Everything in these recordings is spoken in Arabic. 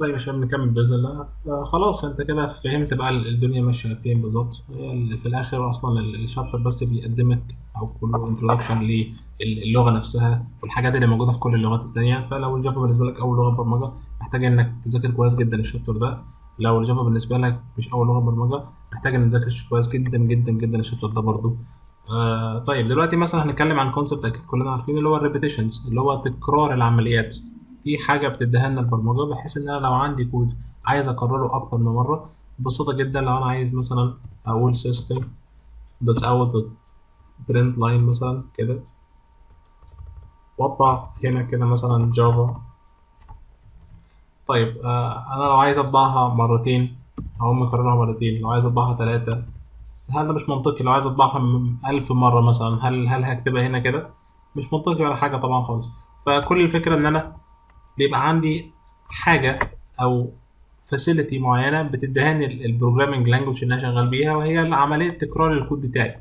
طيب عشان نكمل بإذن الله. آه، خلاص أنت كده فهمت بقى ال- الدنيا ماشية فين بالظبط؟ ال- في الآخر أصلا ال- ال chapter بس بيقدمك أو كله introduction للغه نفسها والحاجات اللي موجودة في كل اللغات التانية. فلو ال Java بالنسبة لك أول لغة برمجة محتاج إنك تذاكر كويس جدا ال chapter ده. لو ال Java بالنسبة لك مش أول لغة برمجة محتاج إنك تذاكر كويس جدا جدا جدا ال chapter ده برضه آه طيب دلوقتي مثلا هنتكلم عن concept أكيد كلنا عارفين اللي هو ال repetitions اللي هو تكرار العمليات. دي حاجة بتديها لنا البرمجة بحيث إن أنا لو عندي كود عايز أكرره أكتر من مرة ببساطة جدا لو أنا عايز مثلا أقول system dot out dot print line مثلا كده وأطبع هنا كده مثلا Java طيب آه أنا لو عايز أطبعها مرتين هقوم مكررها مرتين لو عايز أطبعها ثلاثة بس هل ده مش منطقي؟ لو عايز أطبعها ألف مرة مثلا هل هل هكتبها هنا كده؟ مش منطقي ولا حاجة طبعا خالص. فكل الفكرة إن أنا بيبقى عندي حاجة أو facility معينة بتدهاني ال programming language اللي أنا شغال بيها وهي عملية تكرار الكود بتاعي.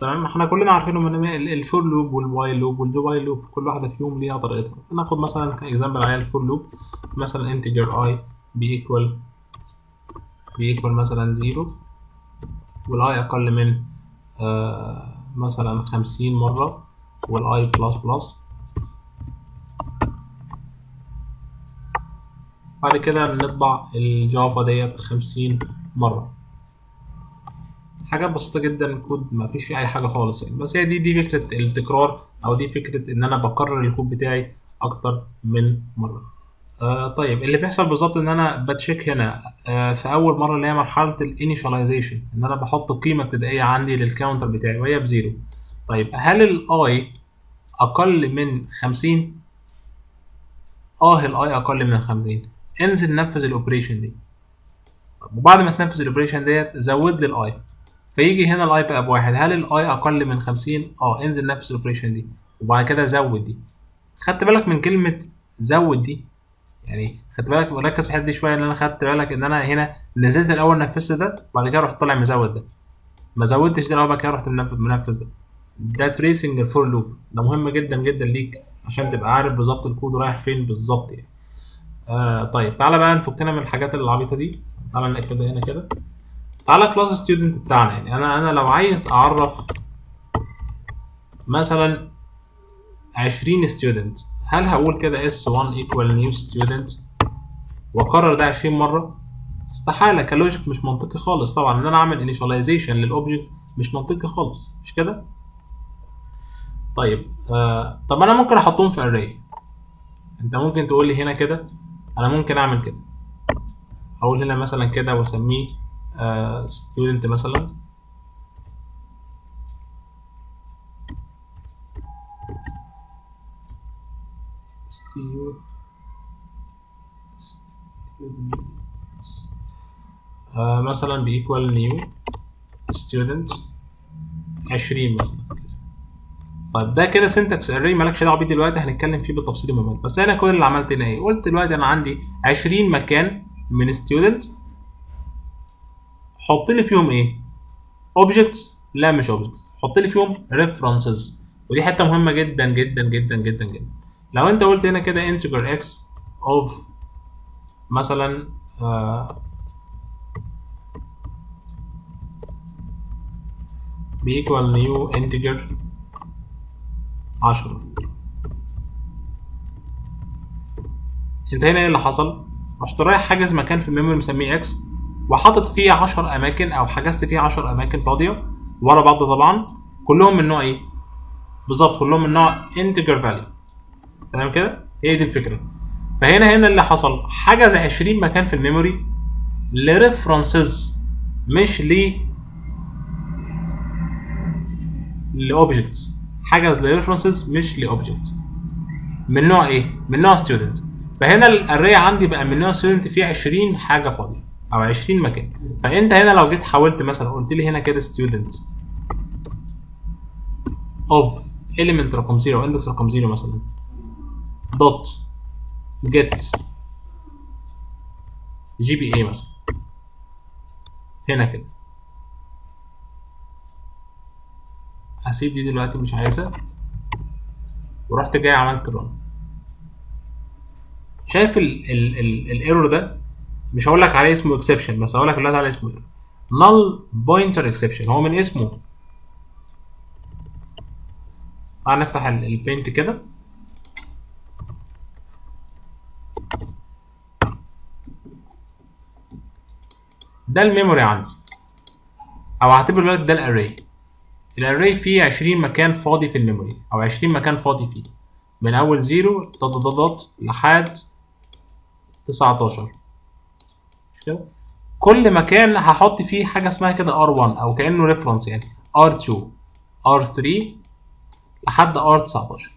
تمام؟ إحنا كلنا عارفين ان ال for loop وال while loop وال do while loop كل واحدة فيهم ليها طريقتها. ناخد مثلا ك example على ال for loop مثلا integer i equal equal مثلا zero والاي أقل من آه مثلا خمسين مرة والاي بلس بلس بعد كده نطبع الجافا ديت خمسين مرة حاجات بسيطة جدا كود ما فيش فيه أي حاجة خالص يعني بس هي دي دي فكرة التكرار أو دي فكرة إن أنا بكرر الكود بتاعي أكتر من مرة. آه طيب اللي بيحصل بالظبط إن أنا بتشيك هنا آه في أول مرة اللي هي مرحلة الإنيشاليزيشن إن أنا بحط قيمة ابتدائية عندي للكاونتر بتاعي وهي بزيرو. طيب هل الأي أقل من خمسين؟ آه الأي أقل من خمسين. انزل نفذ الأوبريشن دي. وبعد ما تنفذ الأوبريشن ديت زود لي الأي. فيجي هنا الاي بقى بواحد. هل الاي أقل من 50 آه انزل نفس الاوبريشن دي. وبعد كده زود دي. خدت بالك من كلمة زود دي؟ يعني خدت بالك؟ مركز في الحتة دي شوية إن أنا خدت بالك إن أنا هنا نزلت الأول نفذت ده بعد كده رحت طالع مزود ده. ما زودتش ده الأول بعد كده رحت منفذ ده. ده تريسنج الفور لوب ده مهم جدا جدا ليك عشان تبقى عارف بالظبط الكود رايح فين بالظبط يعني. آه طيب تعالى بقى نفكنا من الحاجات العبيطة دي. تعالى نقفل ده هنا كده. تعالى كلاس ستودنت بتاعنا. يعني أنا أنا لو عايز أعرف مثلا 20 ستودنت هل هقول كده s1 equal new student واكرر ده 20 مرة؟ استحالة كلوجيك مش منطقي خالص طبعا. إن أنا أعمل initialization للاوبجكت مش منطقي خالص. مش كده؟ طيب آه طب أنا ممكن أحطهم في array. أنت ممكن تقول لي هنا كده أنا ممكن أعمل كده. أقول هنا مثلا كده وأسميه uh, student مثلا. uh, مثلا بيكوال new student 20 مثلا. طيب ده كده syntax array مالكش دعوة بيه دلوقتي هنتكلم فيه بالتفصيل ممل بس أنا كل اللي عملت هنا إيه؟ قلت دلوقتي أنا عندي 20 مكان من student حط لي فيهم إيه؟ objects. لا مش objects. حط لي فيهم references. ودي حتة مهمة جدا جدا جدا جدا جدا. لو أنت قلت هنا كده integer x of مثلا آه بيكوال new integer 10 انت هنا إيه اللي حصل؟ رحت رايح حاجز مكان في الميموري مسميه x وحاطط فيه 10 أماكن أو حجزت فيه 10 أماكن فاضية ورا بعض طبعا. كلهم من نوع إيه؟ بالظبط كلهم من نوع integer value. تمام كده؟ هي دي الفكرة. فهنا هنا اللي حصل. حجز 20 مكان في الميموري لريفرنسز مش ل لاوبجكتس حجز لريفرنسز مش لاوبجكتس من نوع إيه؟ من نوع ستودنت فهنا الاري عندي بقى من نوع ستودنت فيه 20 حاجة فاضية أو 20 مكان. فأنت هنا لو جيت حاولت مثلا قلت لي هنا كده student of element رقم 0 أو index رقم 0 مثلا dot get جي بي اي مثلا. هنا كده. هسيب دي دلوقتي مش عايزها. ورحت جاي عملت run. شايف الايرور ده؟ مش هقول لك عليه اسمه اكسبشن بس هقول لك دلوقتي عليه اسمه null pointer exception. هو من اسمه. تعال نفتح البينت كده. ده الميموري عندي. أو هعتبر ده الاري الاري فيه 20 مكان فاضي في الميموري أو 20 مكان فاضي فيه. من أول 0 دوت دوت دوت لحد 19 مش كده؟ كل مكان هحط فيه حاجة اسمها كده R1 أو كأنه ريفرنس يعني. R2 R3 لحد R19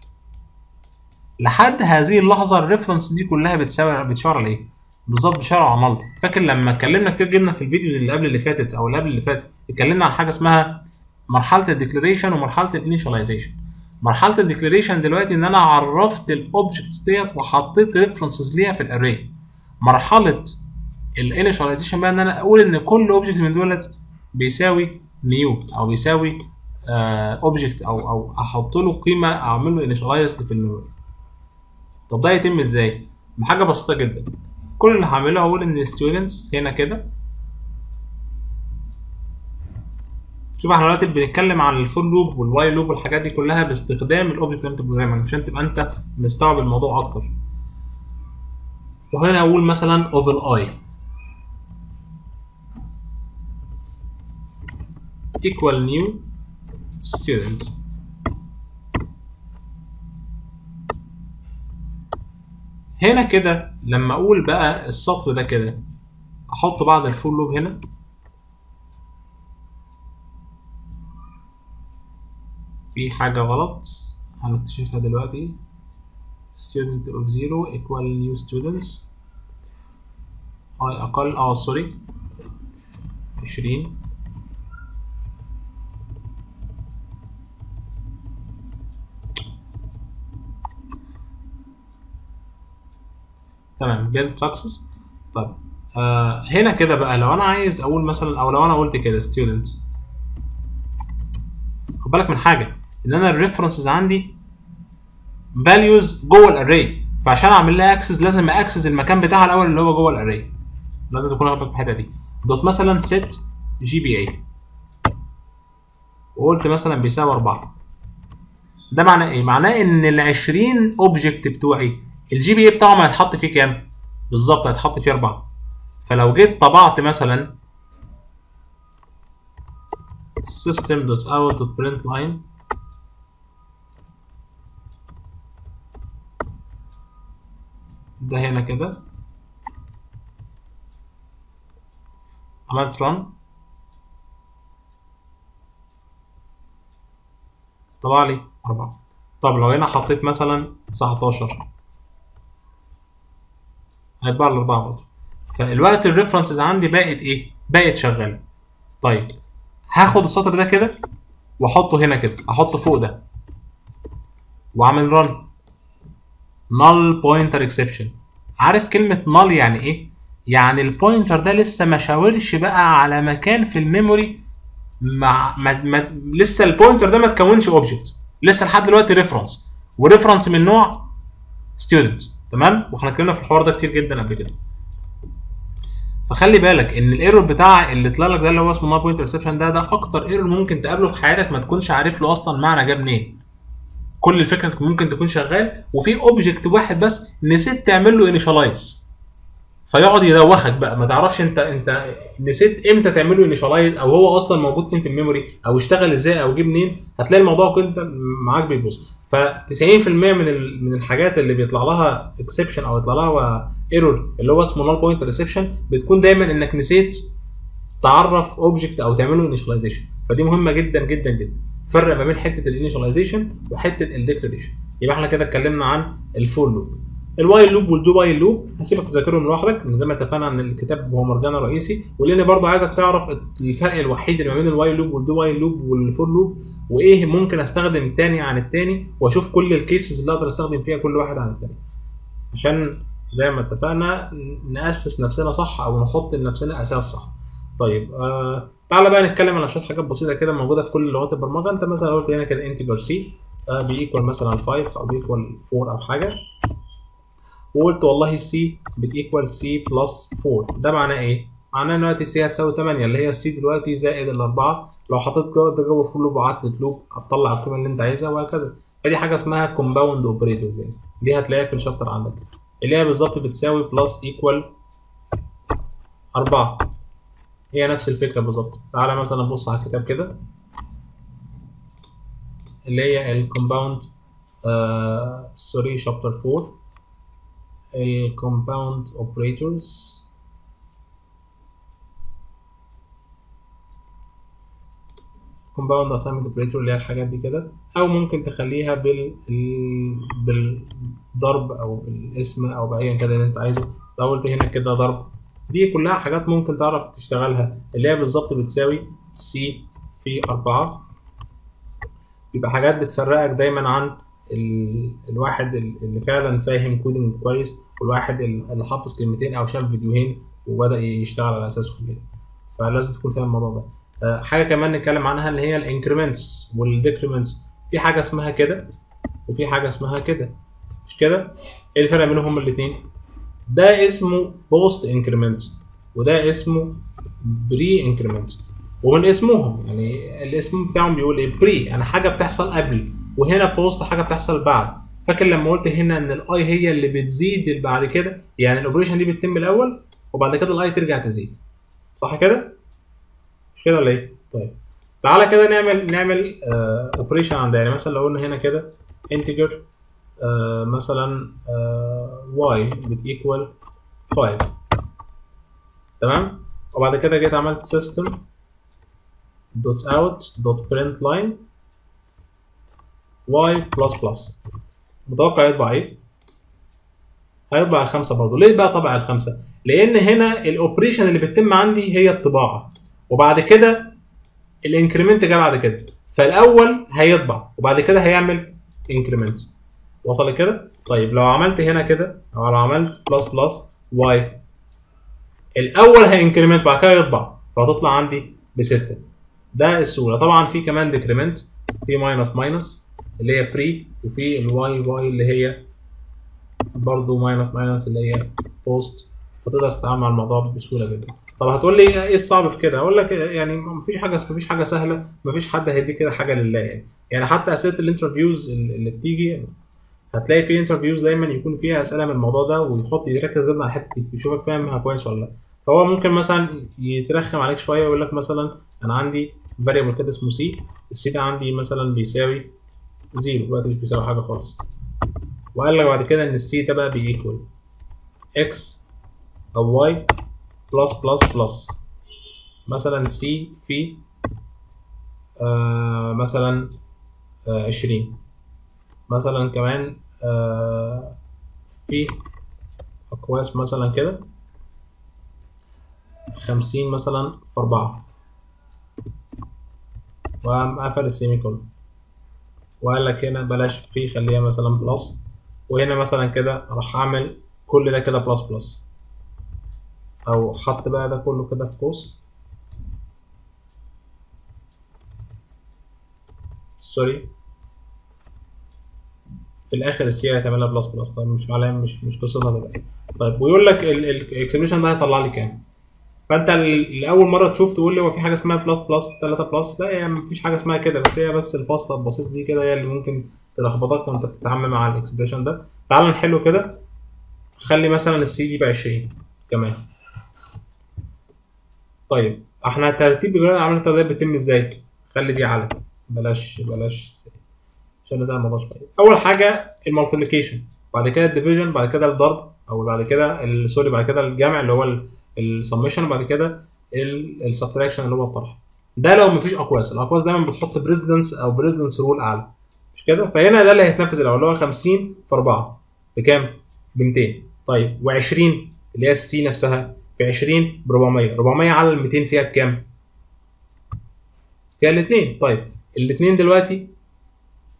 لحد هذه اللحظة الريفرنس دي كلها بتساوي بتشاور على إيه؟ بالظبط بتشاور على نل فاكر لما اتكلمنا كتير جدا في الفيديو اللي قبل اللي فاتت أو اللي قبل اللي فاتت اتكلمنا عن حاجة اسمها مرحلة الديكلاريشن ومرحلة الانيشاليزيشن مرحلة الديكلاريشن دلوقتي إن أنا عرفت الاوبجكتس ديت وحطيت ريفرنسز ليها في الاري مرحلة الانيشاليزيشن بقى إن أنا أقول إن كل اوبجكت من دولت بيساوي نيو أو بيساوي اوبجكت أو أو أحط له قيمة اعمل له انيشاليز في الميموري طب ده يتم إزاي؟ بحاجة بسيطة جدا. كل اللي هعمله هقول إن students هنا كده شوف إحنا دلوقتي بنتكلم عن الفور لوب والواي لوب والحاجات دي كلها باستخدام الاوبجكت انت بروجرامنج عشان تبقى انت مستوعب الموضوع أكتر. وهنا أقول مثلا of الاي equal new student. هنا كده لما أقول بقى السطر ده كده أحط بعد الفور لوب هنا. في حاجة غلط هنكتشفها دلوقتي. Student of zero equal new students. أقل آه سوري عشرين. تمام build success. طيب آه هنا كده بقى لو أنا عايز أقول مثلا أو لو أنا قلت كده student. خد بالك من حاجة. إن أنا الريفرنسز عندي values جوه الاري فعشان أعمل لها اكسس لازم اكسس المكان بتاعها الأول اللي هو جوه الاري لازم تكون واخد بالك من الحتة دي. دوت مثلا set جي بي اي وقلت مثلا بيساوي 4 ده معناه إيه؟ معناه إن ال 20 اوبجكت بتوعي الجي بي اي بتاعهم هيتحط فيه كام؟ بالظبط هيتحط فيه 4 فلو جيت طبعت مثلا system.out.println ده هنا كده. عملت run. طلع لي 4 طب لو هنا حطيت مثلا 19 هيطبع لي 4 برضه. فالوقت الريفرنسز عندي بقت إيه؟ بقت شغالة. طيب هاخد السطر ده كده وأحطه هنا كده. أحطه فوق ده. وأعمل رن null pointer exception. عارف كلمة null يعني إيه؟ يعني البوينتر ده لسه ما شاورش بقى على مكان في الميموري مع ما ما لسه البوينتر ده ما تكونش اوبجكت لسه لحد دلوقتي ريفرنس وريفرنس من نوع ستودنت تمام؟ وإحنا اتكلمنا في الحوار ده كتير جدا قبل كده. فخلي بالك إن الايرور بتاع اللي طلع لك ده اللي هو اسمه نوت بوينتر اكسبشن ده ده أكتر ايرور ممكن تقابله في حياتك ما تكونش عارف له أصلا معنى جه منين. كل الفكرة ممكن تكون شغال وفي اوبجكت واحد بس نسيت تعمل له انيشالايز فيقعد يدوخك بقى ما تعرفش أنت أنت نسيت إمتى تعمل له انيشالايز أو هو أصلا موجود فين في الميموري أو اشتغل إزاي أو جه منين. هتلاقي الموضوع كده معاك بيبوظ. ف 90% من من الحاجات اللي بيطلع لها exception أو يطلع لها error اللي هو اسمه null pointer exception بتكون دايما إنك نسيت تعرف object أو تعمل له initialization فدي مهمة جدا جدا جدا. فرق ما بين حتة ال initialization وحتة ال declaration يبقى إحنا كده اتكلمنا عن ال for loop ال while loop وال do while loop هسيبك تذاكرهم لوحدك زي ما اتفقنا ان الكتاب هو مرجعنا رئيسي. ولاني برضه عايزك تعرف الفرق الوحيد اللي ما بين ال while loop وال do while loop وال for loop وإيه ممكن أستخدم التاني عن التاني وأشوف كل ال cases اللي أقدر أستخدم فيها كل واحد عن التاني. عشان زي ما اتفقنا نأسس نفسنا صح أو نحط لنفسنا أساس صح. طيب آه تعالى بقى نتكلم على شوية حاجات بسيطة كده موجودة في كل لغات البرمجة. انت مثلا قلت هنا كده integer c ب equal مثلا 5 أو ب equal 4 أو حاجة. وقلت والله c بت equal c plus 4 ده معناه إيه؟ معناه إن دلوقتي سي هتساوي 8 اللي هي سي دلوقتي زائد الأربعة. لو حطيت جوه ده جوه for loop وقعدت loop هتطلع القيمة اللي انت عايزها وهكذا. فدي حاجة اسمها compound operator يعني. دي هتلاقيها في ال chapter عندك. اللي هي بالظبط بتساوي plus equal 4 هي نفس الفكرة بالظبط تعالى مثلا نبص على الكتاب كده. اللي هي ال compound sorry chapter 4 ال compound operators compound assignment operator اللي هي الحاجات دي كده. أو ممكن تخليها بال ال... بالضرب أو بالقسمة أو بأيا كده اللي أنت عايزه. لو قلت هنا كده ضرب. دي كلها حاجات ممكن تعرف تشتغلها. اللي هي بالظبط بتساوي سي في 4 يبقى حاجات بتفرقك دايما عن ال... الواحد اللي فعلا فاهم coding كويس والواحد اللي حافظ كلمتين أو شاف فيديوهين وبدأ يشتغل على اساسهم كده. فلازم تكون فاهم الموضوع ده. حاجة كمان نتكلم عنها اللي هي ال increments وال decrements في حاجة اسمها كده وفي حاجة اسمها كده. مش كده؟ إيه الفرق بينهم الاثنين ده اسمه post increment وده اسمه pre increment ومن اسمهم يعني الاسم بتاعهم بيقول إيه؟ pre يعني حاجة بتحصل قبل وهنا post حاجة بتحصل بعد. فاكر لما قلت هنا إن ال i هي اللي بتزيد بعد كده؟ يعني ال operation دي بتتم الأول وبعد كده ال i ترجع تزيد. صح كده؟ مش كده ولا إيه؟ طيب. تعالى كده نعمل نعمل operation عندنا. يعني مثلا لو قلنا هنا كده integer آه مثلا y بت equal 5 تمام؟ وبعد كده جيت عملت system dot out dot print line y plus plus متوقع يطبع إيه؟ هيطبع الخمسة برضه. ليه بقى طبع الخمسة؟ لأن هنا ال operation اللي بتتم عندي هي الطباعة. وبعد كده ال increment جه بعد كده. فالأول هيطبع وبعد كده هيعمل increment وصل كده طيب لو عملت هنا كده أو لو عملت plus plus y الأول ه increment بعد كده يطبع فهتطلع عندي بستة. ده السهولة. طبعا في كمان decrement في minus minus اللي هي pre وفي ال y y اللي هي برضو minus minus اللي هي post فتقدر تتعامل مع الموضوع بسهولة جدا. طب هتقول لي إيه الصعب في كده؟ أقول لك يعني مفيش حاجة مفيش حاجة سهلة مفيش حد هيديك كده حاجة لله يعني. يعني حتى أسئلة ال interviews اللي بتيجي هتلاقي في interviews دايما يكون فيها أسئلة من الموضوع ده ويحط يركز جدا على دي يشوفك فاهمها كويس ولا لأ. فهو ممكن مثلا يترخم عليك شوية ويقول لك مثلا أنا عندي variable كده اسمه سي السي ده عندي مثلا بيساوي zero دلوقتي مش بيساوي حاجة خالص. وقال لك بعد كده إن ال c ده بقى ب equal x أو y plus plus plus مثلا سي في آه مثلا آه عشرين. مثلا كمان في أقواس مثلا كده. خمسين مثلا في أربعة. وقام قفل ال semicolon وقال لك هنا بلاش في خليها مثلا plus وهنا مثلا كده راح أعمل كل ده كده plus plus أو حط بقى ده كله كده في قوس. sorry في الآخر السي هتعملها plus plus. طيب مش عليها مش مش قصتها دلوقتي طيب ويقول لك ال expression ده هيطلع لي كام؟ فأنت لأول مرة تشوف تقول لي هو في حاجة اسمها plus plus 3 plus لا يعني مفيش حاجة اسمها كده. بس هي بس الفاصلة البسيطة دي كده هي اللي ممكن تلخبطك وأنت بتتعامل مع ال expression ده. تعال نحله كده. خلي مثلا السي دي ب 20 كمان. طيب إحنا ترتيب عمل الترتيب بيتم إزاي؟ خلي دي على. بلاش بلاش عشان نسال الموضوع شوية. أول حاجة ال multiplication بعد كده ال division بعد كده الضرب أو بعد كده sorry بعد كده الجمع اللي هو السميشن بعد كده ال subtraction اللي هو الطرح. ده لو مفيش أقواس، الأقواس دايما بتحط precedence أو precedence rule أعلى. مش كده؟ فهنا ده اللي هيتنفذ الأول اللي هو 50 في 4 بكام؟ ب 200 طيب و20 اللي هي السي نفسها في 20 ب 400 400 على ال 200 فيها كام؟ فيها الاثنين طيب الاثنين دلوقتي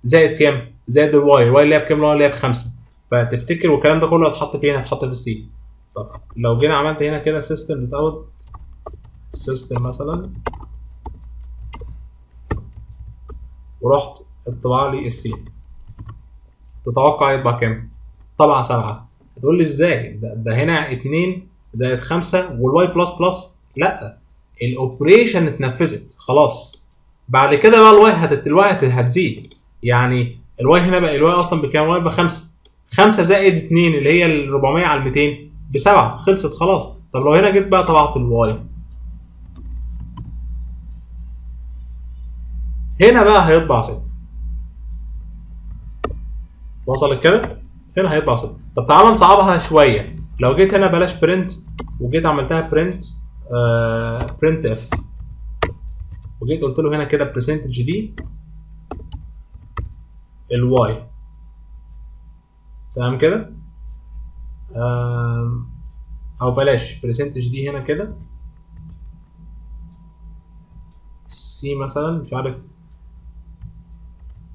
زائد كام؟ زائد ال Y. ال Y اللي هي بكام؟ ال Y اللي هي بخمسة. فتفتكر والكلام ده كله هيتحط فين؟ هيتحط في الـ C طب لو جينا عملت هنا كده system dot system مثلا ورحت اطبع لي ال C تتوقع يطبع كام؟ طبعا سبعة. هتقول لي إزاي؟ ده, ده هنا 2 زائد 5 وال Y plus plus لا ال operation اتنفذت. خلاص. بعد كده بقى ال Y هتزيد. يعني ال Y هنا بقى ال Y أصلا بكام؟ ال Y بخمسة. 5 زائد 2 اللي هي ال 400 على ال 200 بسبعة. خلصت خلاص. طب لو هنا جيت بقى طبعت ال Y. هنا بقى هيطبع 6 وصلت كده؟ هنا هيطبع 6 طب تعالى نصعبها شوية. لو جيت هنا بلاش print وجيت عملتها print آه print f وجيت قلت له هنا كده percentage d ال Y تمام كده؟ أو بلاش percentage d هنا كده. C مثلا مش عارف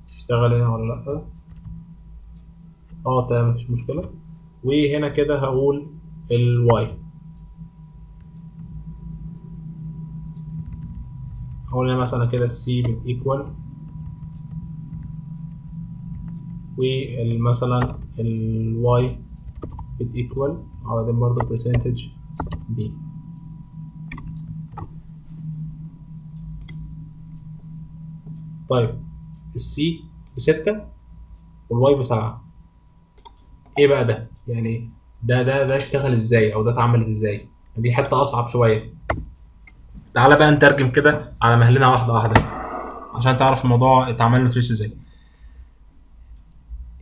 تشتغل هنا ولا لأ. آه تمام مفيش مشكلة. وهنا كده هقول ال Y هقول هنا مثلا كده ال C بال equal ومثلا ال Y بال equal وبعدين برضه percentage d طيب ال C بستة وال Y بسبعة. إيه بقى ده؟ يعني ده ده ده اشتغل إزاي؟ أو ده اتعمل إزاي؟ دي حتة أصعب شوية. تعالى بقى نترجم كده على مهلنا واحدة واحدة عشان تعرف الموضوع اتعمل له إزاي.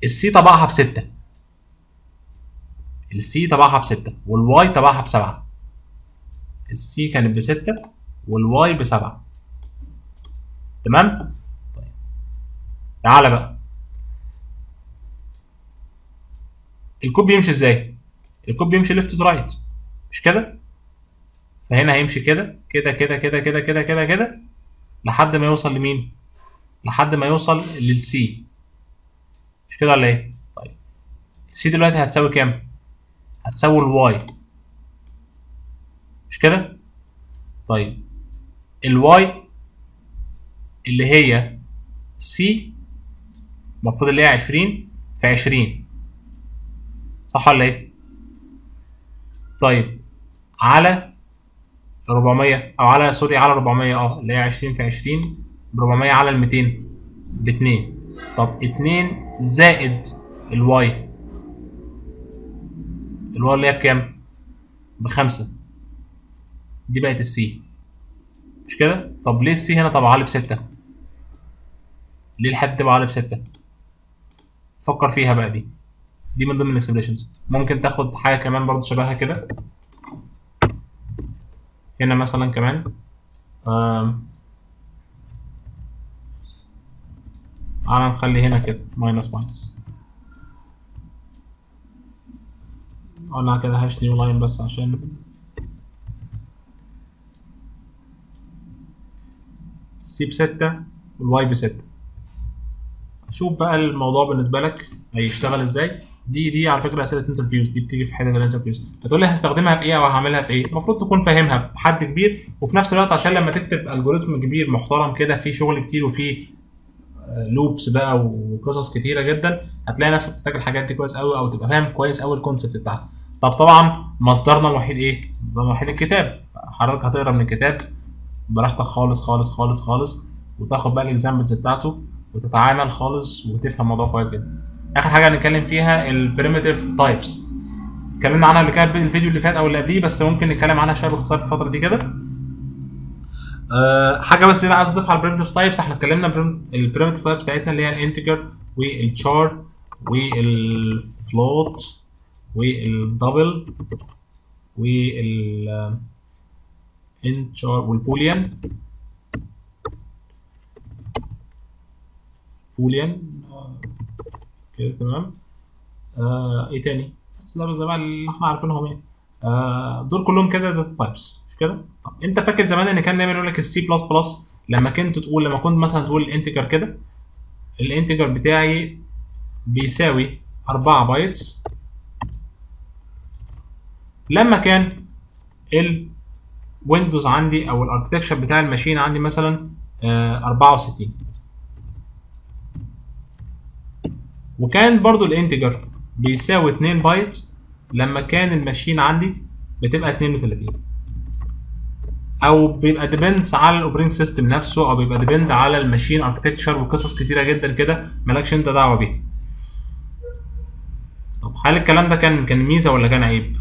السي طبعها بستة السي طبعها بستة والواي طبعها بسبعة السي كانت بستة والواي بسبعة تمام؟ طيب تعالى بقى الكود بيمشي إزاي؟ الكود بيمشي left to right مش كده؟ فهنا هيمشي كده كده كده كده كده كده كده كده لحد ما يوصل لمين؟ لحد ما يوصل لل C مش كده ولا إيه؟ طيب ال C دلوقتي هتساوي كام؟ هتساوي ال Y مش كده؟ طيب ال Y اللي هي C المفروض اللي هي 20 في 20 صح ولا إيه؟ طيب على 400 أو على sorry على 400 آه اللي هي 20 في 20 ب 400 على ال 200 ب 2 طب 2 زائد ال Y ال Y اللي هي بكام؟ بخمسة دي بقت ال C مش كده؟ طب ليه ال C هنا طبعها لي بستة؟ ليه الحد لي بستة؟ فكر فيها بقى دي دي من ضمن ال expressions ممكن تاخد حاجة كمان برضه شبهها كده هنا مثلا كمان تعالى نخلي هنا كده minus minus قلنا كده slash new line بس عشان C بستة وال Y بستة شوف بقى الموضوع بالنسبة لك هيشتغل إزاي. دي دي على فكرة أسئلة interviews دي بتيجي في حتة ال interviews هتقول لي هستخدمها في إيه أو هعملها في إيه؟ المفروض تكون فاهمها بحد كبير وفي نفس الوقت عشان لما تكتب algorithm كبير محترم كده فيه شغل كتير وفيه loops بقى وقصص كتيرة جدا هتلاقي نفسك بتحتاج الحاجات دي كويس قوي أو تبقى فاهم كويس قوي ال concept بتاعها. طب طبعا مصدرنا الوحيد إيه؟ مصدرنا الوحيد الكتاب. حضرتك هتقرأ من الكتاب براحتك خالص خالص خالص خالص وتاخد بقى ال examples بتاعته وتتعامل خالص وتفهم الموضوع كويس جدا. آخر حاجة هنتكلم فيها ال primitive types اتكلمنا عنها كده في الفيديو اللي فات أو اللي قبليه بس ممكن نتكلم عنها شوية باختصار في الفترة دي كده. أه حاجة بس أنا عايز أضيفها على ال primitive types إحنا اتكلمنا ال primitive types بتاعتنا اللي هي الانتجر والشار والفلوت والدبل وال انشار والبوليان بوليان آه، كده تمام. آه إيه تاني؟ بس ده بقى اللي إحنا عارفينهم يعني. آه دول كلهم كده data types كده؟ طب انت فاكر زمان ان كان دايما يقول لك ال C plus plus لما كنت تقول لما كنت مثلا تقول ال integer كده ال integer بتاعي بيساوي 4 bytes لما كان ال Windows عندي أو ال architecture بتاع ال machine عندي مثلا آه 64 وكان برضو ال integer بيساوي 2 بايت لما كان ال machine عندي بتبقى 32 أو بيبقى depends على ال operating system نفسه أو بيبقى depend على ال machine architecture وقصص كتيرة جدا كده مالكش أنت دعوة بيها. طب هل الكلام ده كان كان ميزة ولا كان عيب؟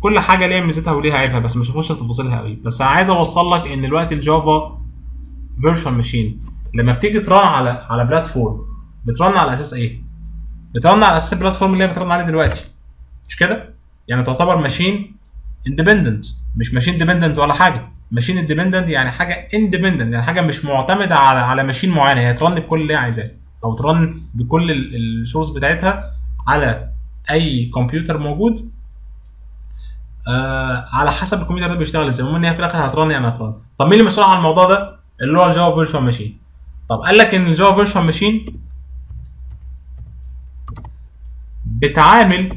كل حاجة ليها ميزتها وليها عيبها بس مش هخش في تفاصيلها قوي بس أنا عايز أوصل لك إن دلوقتي ال Java virtual machine لما بتيجي ت run على على platform بت run على أساس إيه؟ بت run على أساس ال platform اللي هي بت run عليه دلوقتي. مش كده؟ يعني تعتبر machine independent مش machine dependent ولا حاجة. machine independent يعني حاجة independent يعني حاجة مش معتمدة على على machine معينة هي ت run بكل اللي هي عايزاه. أو ت run بكل ال source بتاعتها على أي كمبيوتر موجود آه على حسب الكمبيوتر ده بيشتغل إزاي. المهم إن هي في الآخر هت run يعني هت run. طب مين اللي مسؤول عن الموضوع ده؟ اللي هو ال Java virtual machine. طب قال لك إن ال Java virtual machine بتعامل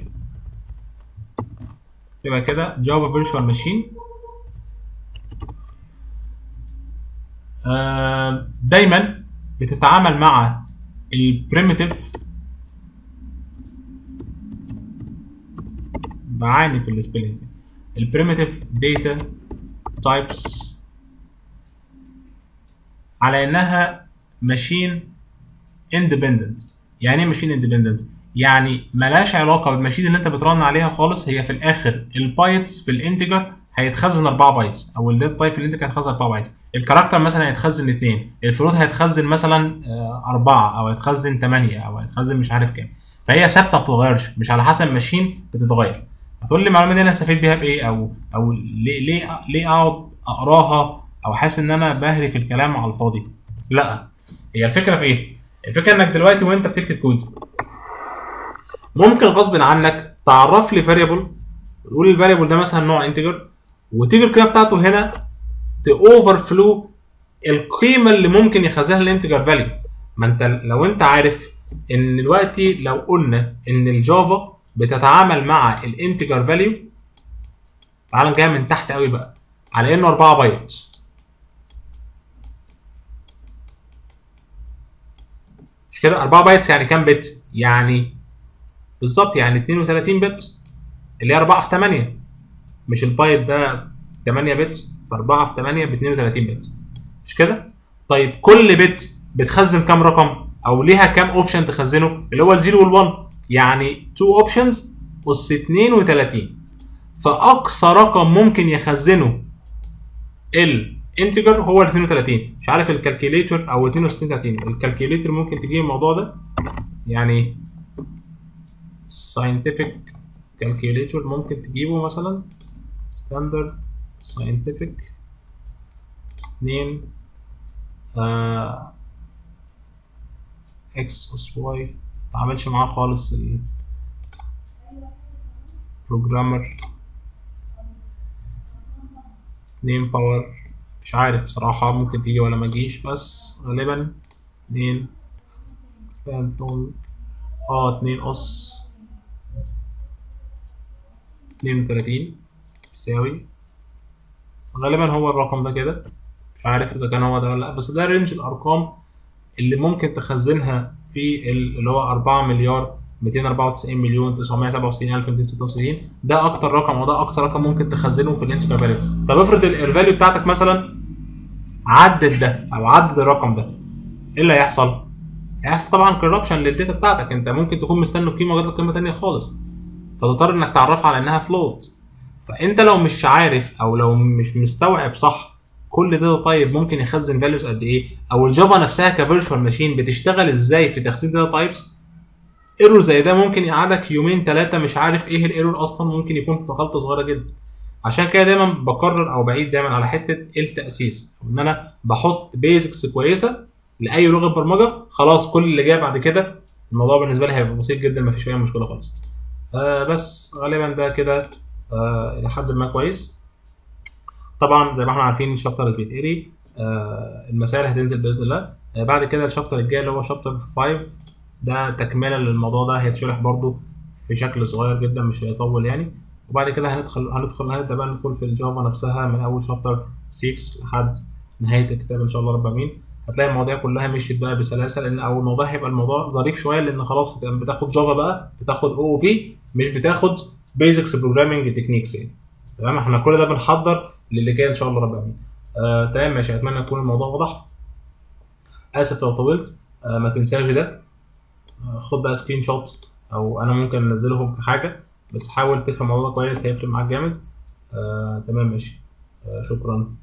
يبقى كده Java virtual machine دايما بتتعامل مع ال primitive بعاني في ال spelling ال primitive data types على إنها machine independent يعني إيه machine independent يعني ملهاش علاقة. بال machine اللي أنت بت run عليها خالص هي في الآخر ال bytes في ال integer هيتخزن 4 bytes أو ال data type في ال integer هيتخزن 4 bytes ال character مثلا هيتخزن 2 ال float هيتخزن مثلا 4 أو هيتخزن 8 أو هيتخزن مش عارف كام. فهي ثابتة ما بتتغيرش مش على حسب machine بتتغير. هتقول لي المعلومة دي أنا استفيد بيها بإيه؟ أو أو ليه ليه ليه أقعد أقراها؟ أو حاسس إن أنا بهري في الكلام على الفاضي؟ لا. هي الفكرة في إيه؟ الفكرة إنك دلوقتي وأنت بتكتب كود ممكن غصب عنك تعرف لي variable تقول ال variable ده مثلا نوع integer وتيجي القيمة بتاعته هنا ت overflow القيمة اللي ممكن يخزنها ال integer value ما انت لو انت عارف ان دلوقتي لو قلنا ان ال Java بتتعامل مع ال integer value تعال جاي من تحت قوي بقى على انه 4 بايت مش كده؟ 4 bytes يعني كام bit يعني بالظبط يعني 32 bit اللي هي 4 في 8 مش البايت ده 8 bit ف 4 في 8 ب 32 bit. مش كده؟ طيب كل bit بتخزن كام رقم؟ أو ليها كام option تخزنه؟ اللي هو ال zero وال1 يعني 2 اوبشنز اس 32 فأقصى رقم ممكن يخزنه ال integer هو ال 32 مش عارف ال calculator أو 32 ال calculator ممكن تجيب الموضوع ده؟ يعني scientific calculator ممكن تجيبه مثلا؟ Scientific 2 آه x اس y. متعاملش معاه خالص ال programmer. 2 باور مش عارف بصراحة ممكن تيجي ولا ما تجيش بس غالبا 2 expand آه 2 أس. 32 يساوي غالبا هو الرقم ده كده. مش عارف إذا كان هو ده ولا لأ. بس ده range الأرقام اللي ممكن تخزنها في اللي هو 4 مليار 294 مليون 997 ألف 266 ده أكتر رقم أو ده اقصى رقم ممكن تخزنه في ال integer value طب افرض ال value بتاعتك مثلا عدت ده أو عدت الرقم ده. إيه اللي هيحصل؟ هيحصل طبعا corruption لل data بتاعتك. أنت ممكن تكون مستني قيمه وجات قيمة ثانية خالص. فتضطر إنك تعرفها على إنها float فانت لو مش عارف أو لو مش مستوعب صح كل ده طيب ممكن يخزن values قد إيه؟ أو ال Java نفسها ك virtual machine بتشتغل إزاي في تخزين data types error زي ده ممكن يقعدك يومين ثلاثة مش عارف إيه ال error أصلا ممكن يكون في غلطه صغيرة جدا. عشان كده دايما بكرر أو بعيد دايما على حتة التأسيس إن أنا بحط basics كويسة لأي لغة برمجة خلاص كل اللي جاي بعد كده الموضوع بالنسبة لي هيبقى بسيط جدا مفيش فيه مشكلة خالص. آه بس غالبا ده كده. إلى حد ما كويس. طبعا زي ما إحنا عارفين الشابتر اللي بيتقري آه المسائل هتنزل بإذن الله. آه بعد كده الشابتر الجاي اللي هو شابتر 5 ده تكملة للموضوع ده هيتشرح برضو في شكل صغير جدا مش هيطول يعني. وبعد كده هندخل هندخل هنبدأ بقى ندخل في الجافا نفسها من أول شابتر 6 لحد نهاية الكتاب إن شاء الله رب العالمين. هتلاقي المواضيع كلها مشيت بقى بسلاسة لأن أول موضوع هيبقى الموضوع ظريف شوية لأن خلاص بتاخد Java بقى بتاخد OOP مش بتاخد basics programming techniques يعني. تمام؟ إحنا كل ده بنحضر للي جاي إن شاء الله رب العالمين آه تمام ماشي. أتمنى يكون الموضوع واضح. آسف لو طولت. آه ما تنساش ده. آه خد بقى screenshot أو أنا ممكن أنزلهم كحاجة بس حاول تفهم الموضوع كويس هيفرق معاك جامد. آه تمام ماشي. آه شكرا.